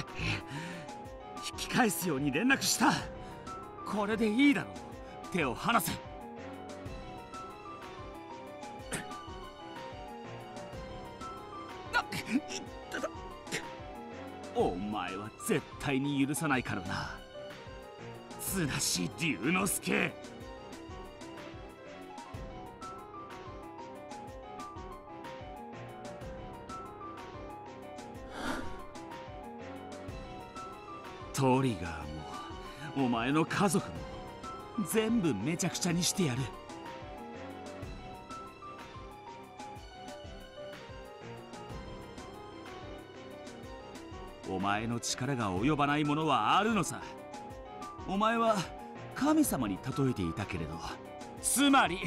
引き返すように連絡した。これでいいだろう。手を離せ。お前は絶対に許さないからな。綱師龍之介トリガーもお前の家族も全部めちゃくちゃにしてやる。お前の力が及ばないものはあるのさ。お前は神様に例えていたけれどつまり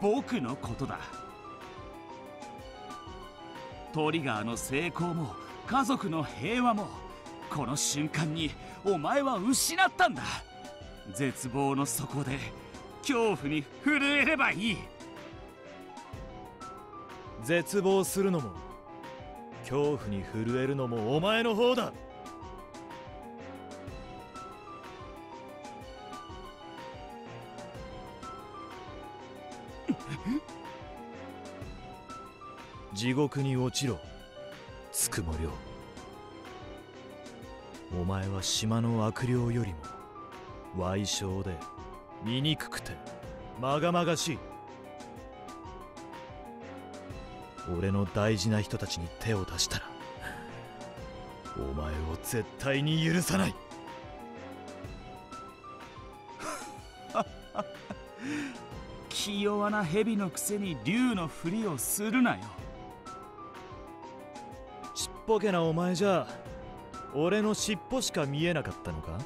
僕のことだ。トリガーの成功も家族の平和もこの瞬間にお前は失ったんだ。絶望の底で恐怖に震えればいい。絶望するのも恐怖に震えるのもお前の方だ。地獄に落ちろつくもりょお前は島の悪霊よりも矮小で醜くてまがまがしい。俺の大事な人たちに手を出したらお前を絶対に許さない。気弱な蛇のくせに竜のふりをするなよ。ちっぽけなお前じゃ俺の尻尾しか見えなかったのか？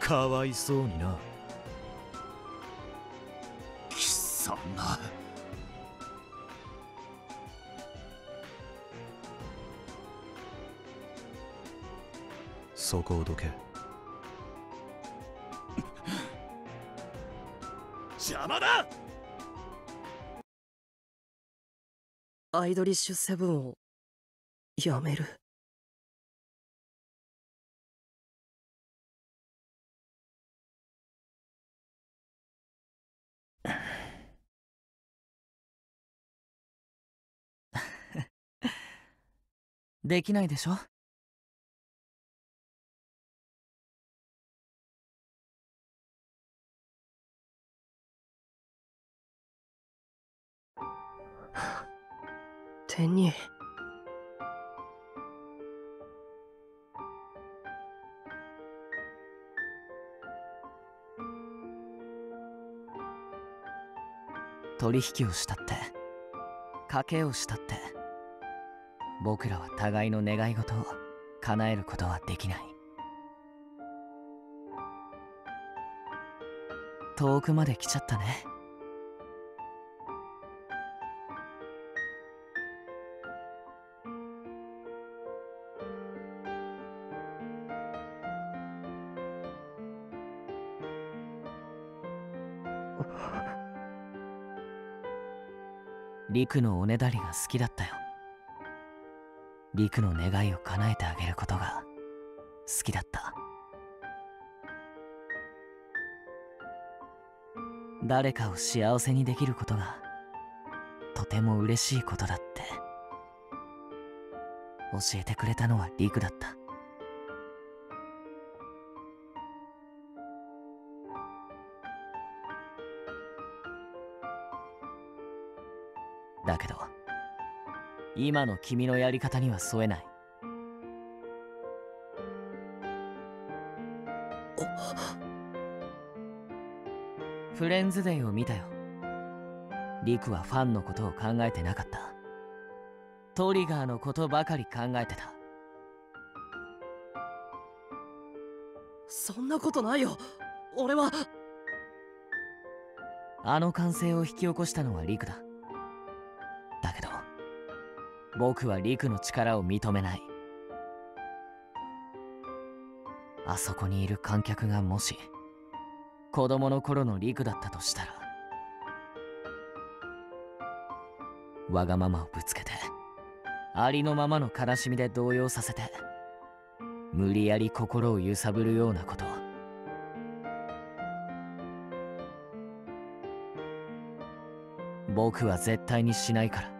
かわいそうにな。貴様。そこをどけ。邪魔だ！アイドリッシュセブンを。やめる。できないでしょ？天に取引をしたって賭けをしたって僕らは互いの願い事を叶えることはできない。遠くまで来ちゃったね。陸のおねだりが好きだったよ。陸の願いを叶えてあげることが好きだった。誰かを幸せにできることがとても嬉しいことだって教えてくれたのは陸だった。今の君のやり方には添えない。フレンズデーを見たよ。リクはファンのことを考えてなかった。トリガーのことばかり考えてた。そんなことないよ。俺は。あの歓声を引き起こしたのはリクだ僕はリクの力を認めない。あそこにいる観客がもし子供の頃のリクだったとしたらわがままをぶつけてありのままの悲しみで動揺させて無理やり心を揺さぶるようなこと僕は絶対にしないから。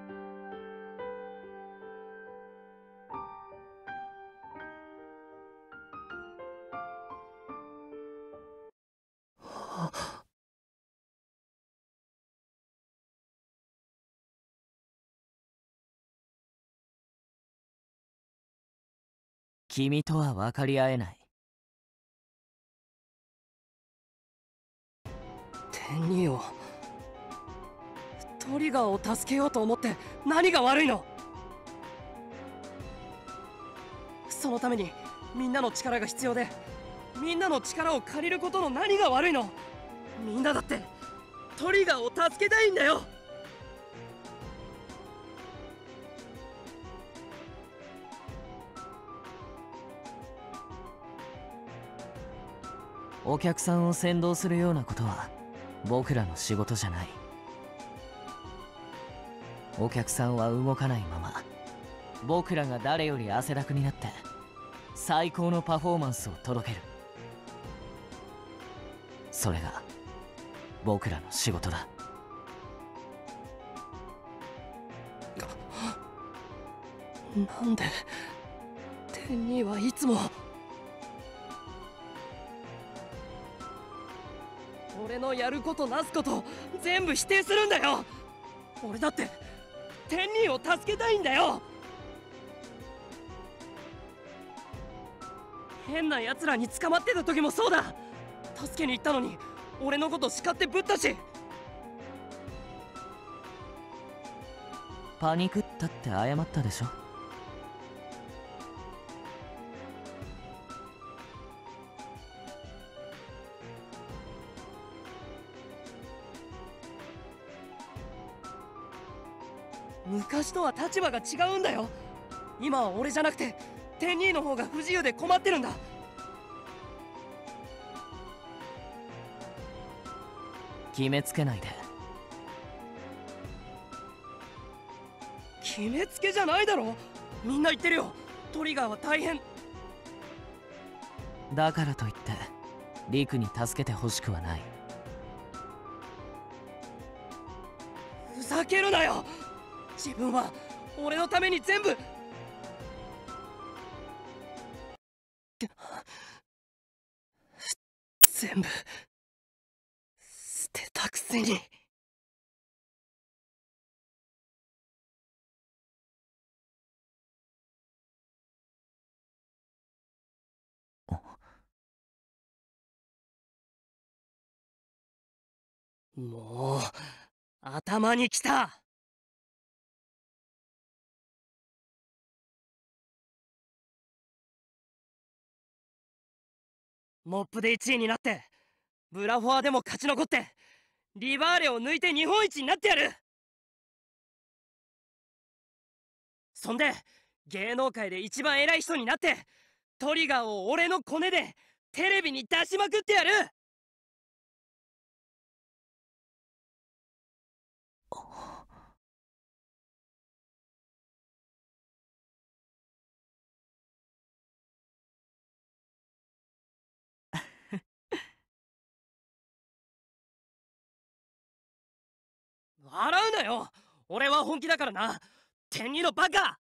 君とは分かり合えない。天にをトリガーを助けようと思って何が悪いの？そのためにみんなの力が必要でみんなの力を借りることの何が悪いの？みんなだってトリガーを助けたいんだよ。お客さんを先導するようなことは僕らの仕事じゃない。お客さんは動かないまま僕らが誰より汗だくになって最高のパフォーマンスを届ける。それが僕らの仕事だ。な んで天にはいつも俺のやることなすこと全部否定するんだよ。俺だって天人を助けたいんだよ。変な奴らに捕まってた時もそうだ。助けに行ったのに俺のこと叱ってぶったし。パニクったって謝ったでしょ。昔とは立場が違うんだよ。今は俺じゃなくて天人の方が不自由で困ってるんだ。決めつけないで。決めつけじゃないだろ。みんな言ってるよ。トリガーは大変。だからといってリクに助けてほしくはない。ふざけるなよ自分は俺のために全部。全部。捨てたくせに。もう頭にきた。モップで1位になってブラフォアでも勝ち残ってリバーレを抜いて日本一になってやる。そんで芸能界で一番偉い人になってトリガーを俺のコネでテレビに出しまくってやる。笑うなよ。俺は本気だからな。天二のバカ。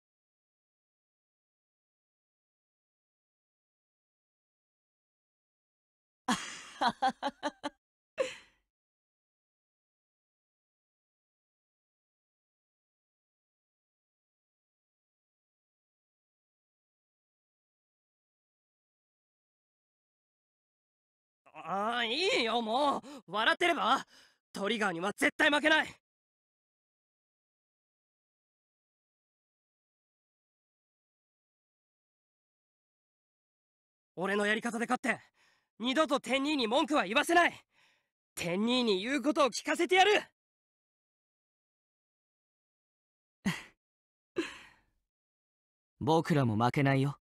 ああいいよもう。笑ってれば。トリガーには絶対負けない。俺のやり方で勝って二度と天二に文句は言わせない。天二に言うことを聞かせてやる。僕らも負けないよ。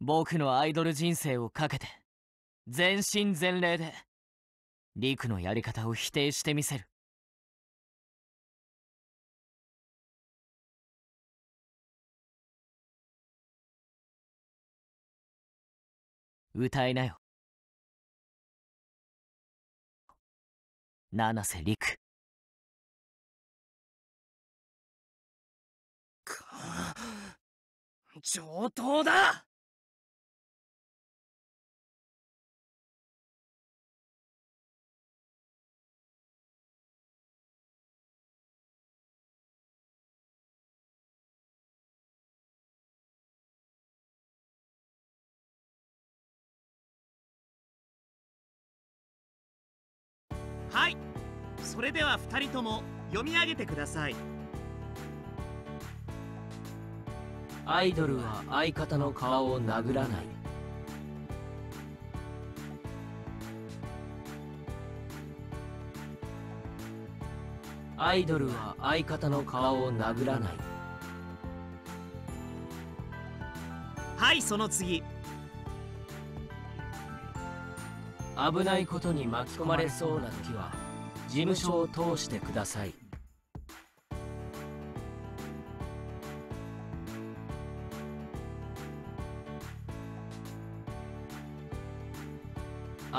僕のアイドル人生をかけて全身全霊でリクのやり方を否定してみせる。歌いなよ。七瀬陸。か上等だ！は2人とも読み上げてください。アイドルは相方の顔を殴らない。アイドルは相方の顔を殴らない。はいその次。危ないことに巻き込まれそうな時は事務所を通してください。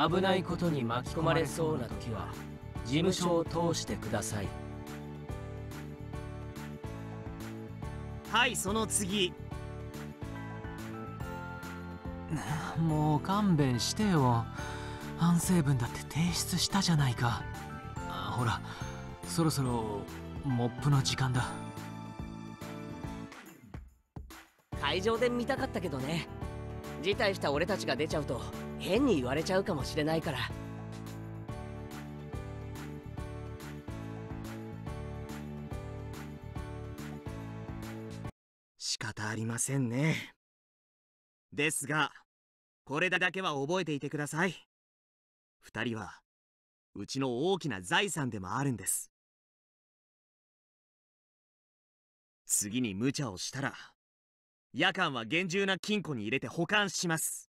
危ないことに巻き込まれそうな時は事務所を通してください。はいその次。もう勘弁してよ。反省文だって提出したじゃないか。あほらそろそろモップの時間だ。会場で見たかったけどね。辞退した俺たちが出ちゃうと変に言われちゃうかもしれないから。仕方ありませんね。ですがこれだけは覚えていてください。2人はうちの大きな財産でもあるんです。次に無茶をしたら夜間は厳重な金庫に入れて保管します。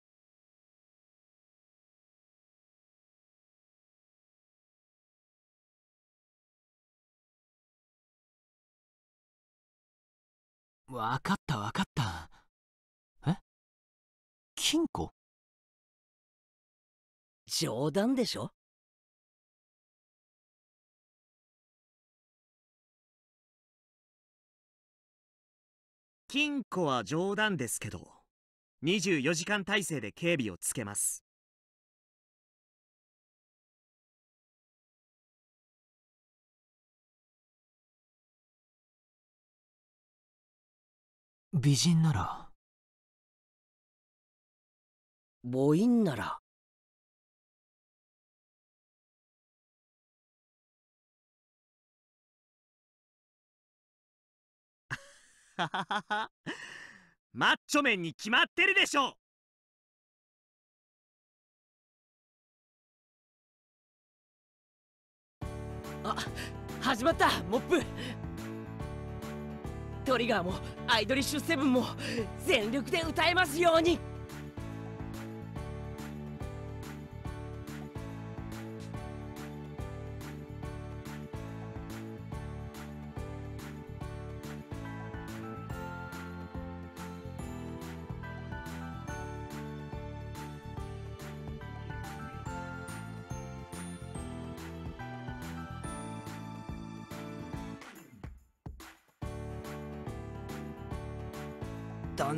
わかったわかった。え？金庫？冗談でしょ？金庫は冗談ですけど24時間体制で警備をつけます。美人なら。母音ならははははマッチョメンに決まってるでしょ！あ始まったモップ。トリガーもアイドリッシュセブンも全力で歌えますように。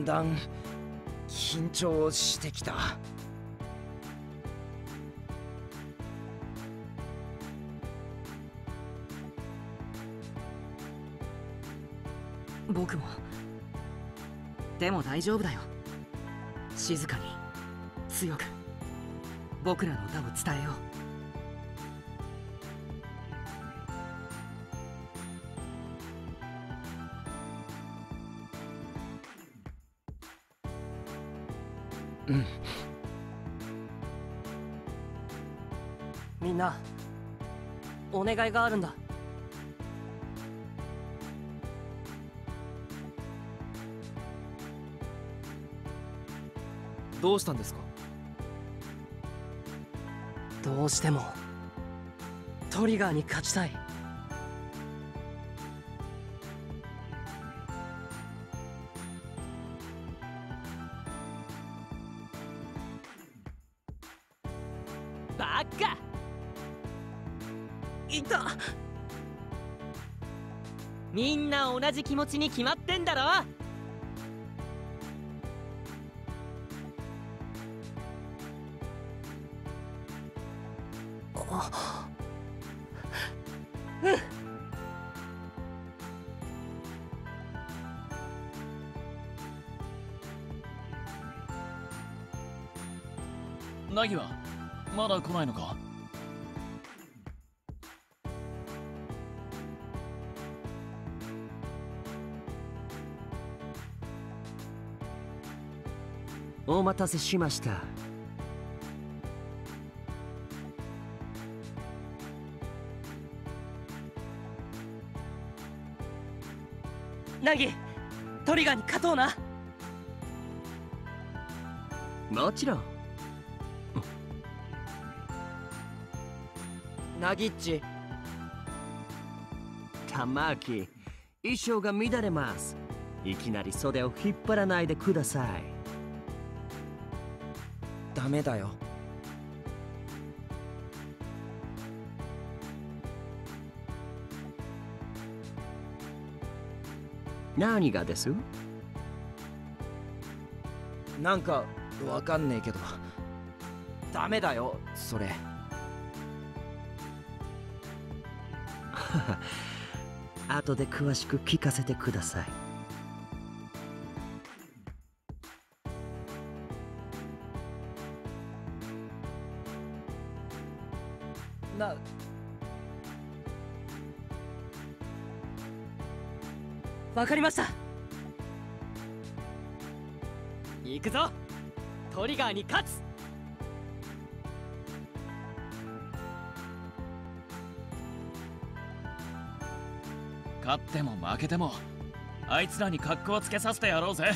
だん緊張してきた。僕も。でも大丈夫だよ。静かに。強く。僕らの歌を伝えよう。うん。みんなお願いがあるんだ。どうしたんですか？どうしてもトリガーに勝ちたい。いみんな同じ気持ちに決まってんだろ。ナギはまだ来ないのか？お待たせしました。ナギトリガーに勝とうな。もちろん。ナギッチ玉木衣装が乱れます。いきなり袖を引っ張らないでくださいダメだよ。何がです？なんかわかんねえけど。ダメだよそれ。後で詳しく聞かせてくださいわかりました。行くぞ。トリガーに勝つ。勝っても負けてもあいつらに格好つけさせてやろうぜ。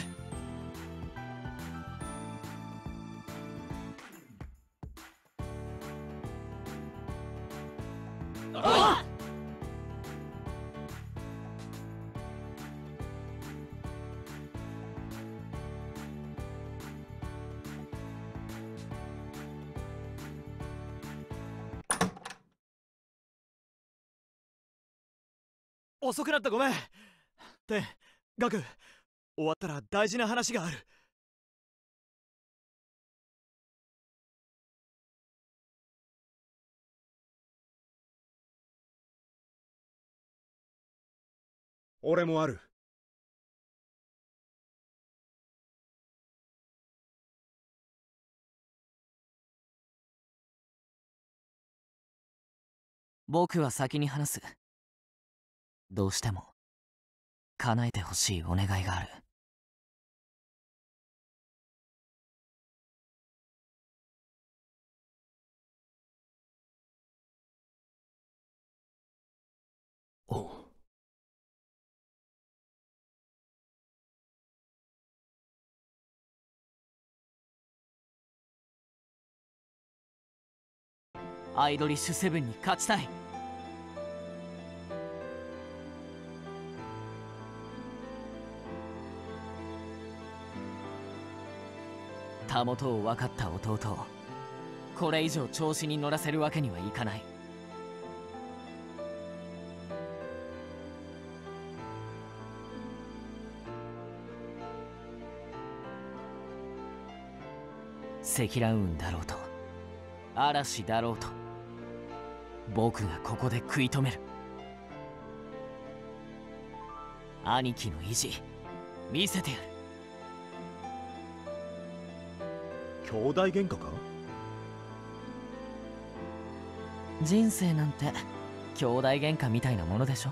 遅くなったごめん。でガク終わったら大事な話がある。俺もある。僕は先に話す。どうしても。叶えてほしいお願いがある。アイドリッシュセブンに勝ちたいたもとを分かった弟をこれ以上調子に乗らせるわけにはいかない。積乱雲だろうと嵐だろうと僕がここで食い止める。兄貴の意地見せてやる。兄弟喧嘩か？人生なんて兄弟喧嘩みたいなものでしょ？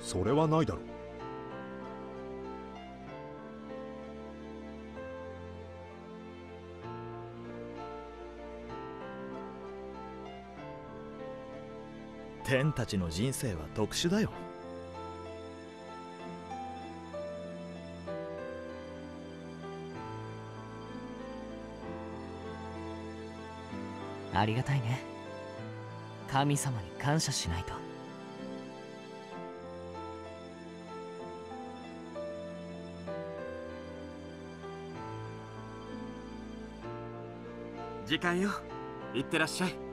それはないだろ天たちの人生は特殊だよ。ありがたいね。神様に感謝しないと。時間よ。いってらっしゃい。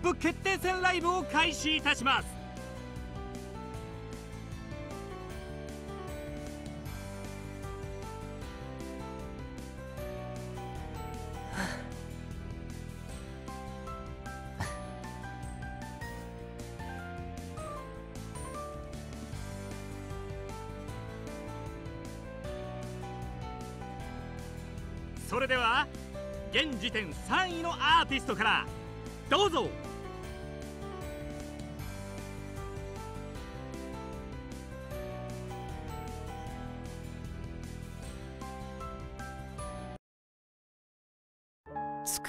プ決定戦ライブを開始いたします。それでは現時点3位のアーティストからどうぞ。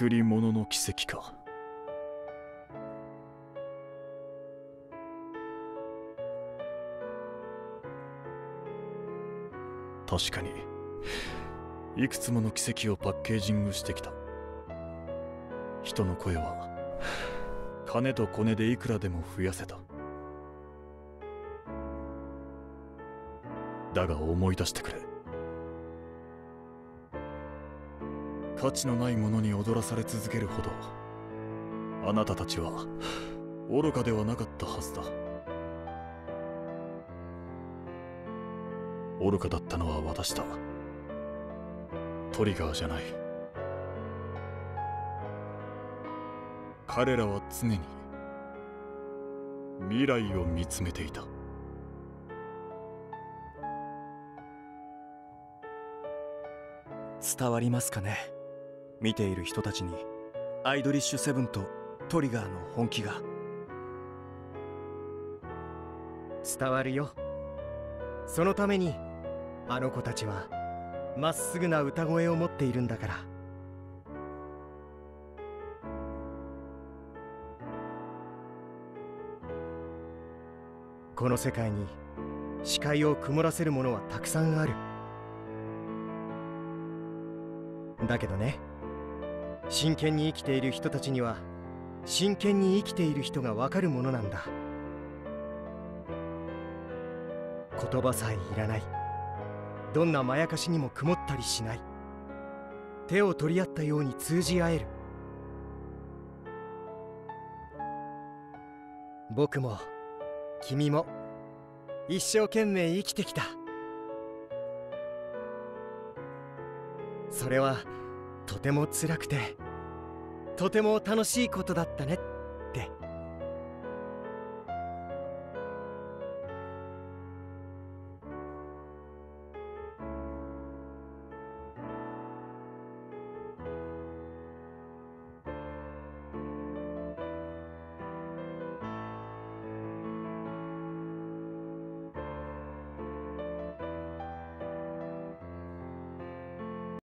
作り物の奇跡か。確かにいくつもの奇跡をパッケージングしてきた。人の声は金とコネでいくらでも増やせた。だが思い出してくれ。価値のないものに踊らされ続けるほどあなたたちは愚かではなかったはずだ。愚かだったのは私だ。トリガーじゃない。彼らは常に未来を見つめていた。伝わりますかね？見ている人たちにアイドリッシュセブンとトリガーの本気が。伝わるよ。そのためにあの子たちはまっすぐな歌声を持っているんだから。この世界に視界を曇らせるものはたくさんある。だけどね真剣に生きている人たちには真剣に生きている人がわかるものなんだ。言葉さえいらない。どんなまやかしにも曇ったりしない。手を取り合ったように通じ合える。僕も君も一生懸命生きてきた。それはとても辛くてとても楽しいことだったねっ